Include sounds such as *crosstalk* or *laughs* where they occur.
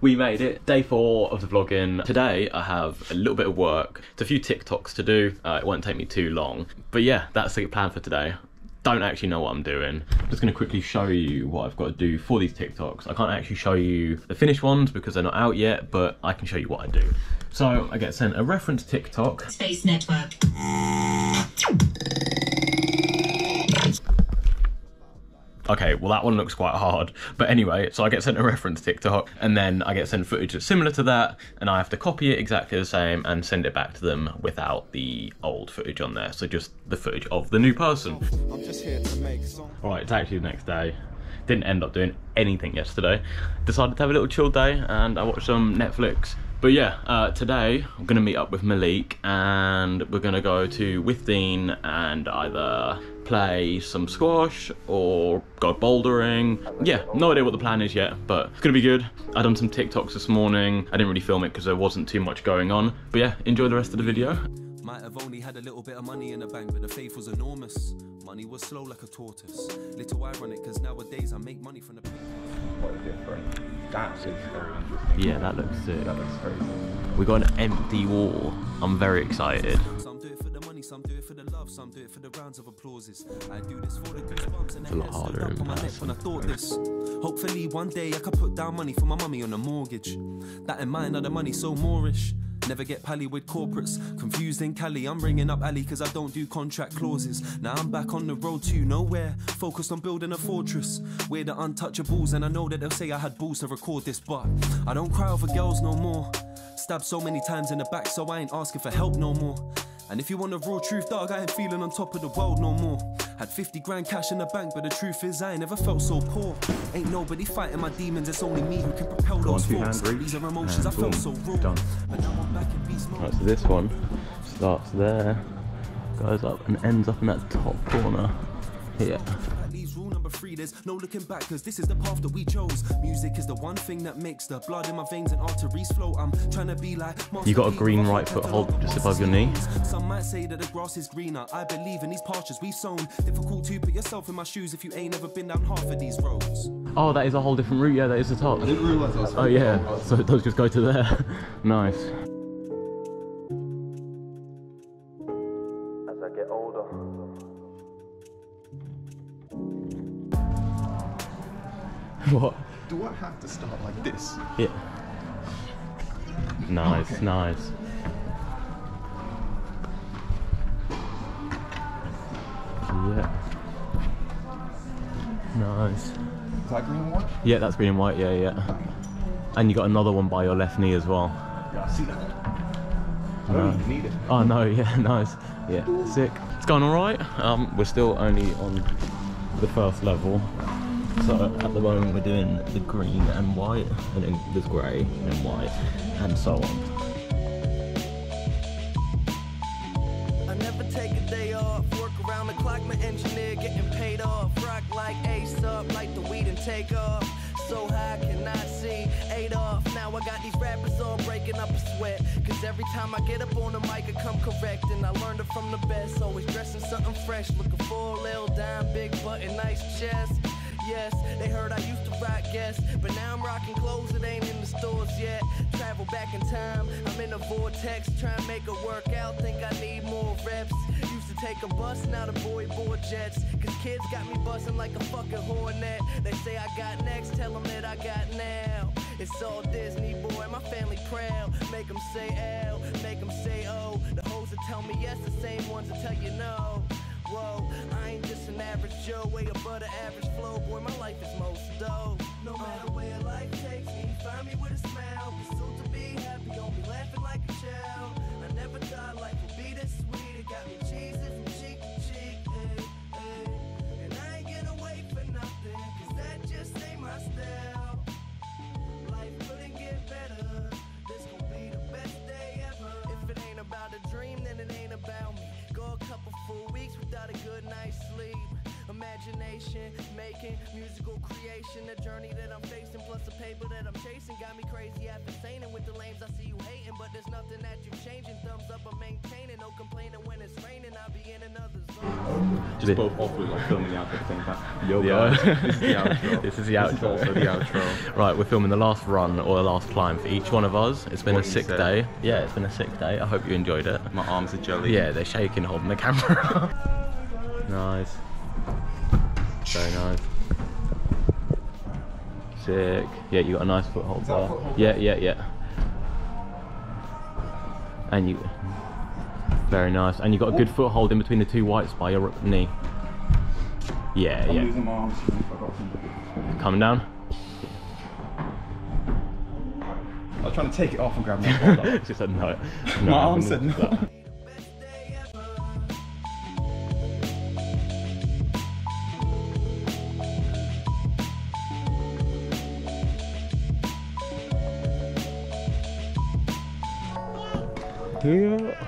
we made it. Day four of the vlogging. Today I have a little bit of work. It's a few TikToks to do. Uh, it won't take me too long. But yeah, that's the plan for today. Don't actually know what I'm doing. I'm just gonna quickly show you what I've got to do for these TikToks. I can't actually show you the finished ones because they're not out yet, but I can show you what I do. So I get sent a reference TikTok. Space Network. Okay, well that one looks quite hard. But anyway, so I get sent a reference TikTok and then I get sent footage that's similar to that and I have to copy it exactly the same and send it back to them without the old footage on there. So just the footage of the new person. I'm just here to make some. Alright, it's actually the next day. Didn't end up doing anything yesterday. Decided to have a little chill day and I watched some Netflix. But yeah, uh, today I'm gonna meet up with Malik and we're gonna go to Withdean and either play some squash or go bouldering. Yeah, no idea what the plan is yet, but it's gonna be good. I done some TikToks this morning. I didn't really film it because there wasn't too much going on. But yeah, enjoy the rest of the video. Might have only had a little bit of money in the bank, but the faith was enormous. Money was slow like a tortoise. Little ironic, cause nowadays I make money from the. quite different. That is very interesting. Yeah, that looks sick. That looks crazy. We got an empty wall. I'm very excited. Some do it for the money, some do it for the love, some do it for the rounds of applauses. I do this for the goosebumps and the a lot hair harder up on my neck when I thought this. Hopefully one day I could put down money for my mummy on a mortgage. That in mind, are the money so moorish. Never get pally with corporates. Confused in Cali, I'm ringing up Ali cause I don't do contract clauses. Now I'm back on the road to nowhere, focused on building a fortress. We're the untouchables, and I know that they'll say I had balls to record this, but I don't cry over girls no more. Stabbed so many times in the back, so I ain't asking for help no more. And if you want the raw truth, dog, I ain't feeling on top of the world no more. Had 50 grand cash in the bank, but the truth is I ain't never felt so poor. Ain't nobody fighting my demons, it's only me who can propel Go those thoughts. These are emotions I felt so raw. done. But now I'm back in beast mode. Right, so this one starts there, goes up and ends up in that top corner here. That leaves number three. There's no looking back, cause this is the path that we chose. Music is the one thing that makes the blood in my veins and arteries flow. I'm trying to be like. You got a green right foot hold just above your knee. Some might say that the grass is greener. I believe in these pastures we've sown. Difficult to put yourself in my shoes if you ain't ever been down half of these roads. Oh, that is a whole different route. Yeah, that is the top. I didn't realise I was. Oh yeah, so it does just go to there. *laughs* nice. As I get older. *laughs* What? Do I have to start like this? Yeah. Nice, nice. Yeah. Nice. Is that green and white? Yeah, that's green and white. Yeah, yeah. And you got another one by your left knee as well. Yeah, I see that. I don't need it. Oh no, *laughs* yeah, nice. Yeah, sick. It's going alright. Um, we're still only on the first level. So at the moment we're doing the green and white, and then there's grey and white, and so on. I never take a day off. Work around the clock, my engineer getting paid off. Rock like ace up, like the weed and take off. So high. Now I got these rappers all breaking up a sweat. Cause every time I get up on the mic, I come correct. And I learned it from the best. Always dressing something fresh. Looking for a little dime, big button, nice chest. Yes, they heard I used to rock guests, but now I'm rocking clothes that ain't in the stores yet. Travel back in time, I'm in a vortex, trying to make it work out. Think I need more reps. Used to take a bus, now the boy board jets. Cause kids got me buzzing like a fucking hornet. They say I got next, tell them that I got now. It's all Disney, boy, my family proud. Make them say L, make them say O. The hoes that tell me yes, the same ones that tell you no. Whoa, I ain't just an average Joe, way above the average flow. Boy, my life is most dope. A couple full weeks without a good night's sleep. Imagination, making musical creation, a journey that I'm facing, plus the paper that I'm chasing. Got me crazy after saying with the lames. I see you hating, but there's nothing that you changing. Thumbs up, I'm maintaining, no complaining when it's raining. I'll be in another zone. Just Both off with like filming the outro at the same time. Yo Yeah. guys, *laughs* this is the outro. *laughs* This is the This outro. also the outro. *laughs* Right, we're filming the last run or the last climb for each one of us. It's been What a sick said. day. Yeah, it's been a sick day. I hope you enjoyed it. My arms are jelly. Yeah, they're shaking holding the camera. nice. Very nice. Sick. Yeah, you got a nice foothold there. foothold? Yeah, yeah, yeah. And you. Very nice. And you got a good foothold in between the two whites by your knee. Yeah, I'm yeah. losing my arms. I got some- Coming down. I was trying to take it off and grab my *laughs* up. she said no. no My arm said no. Yeah.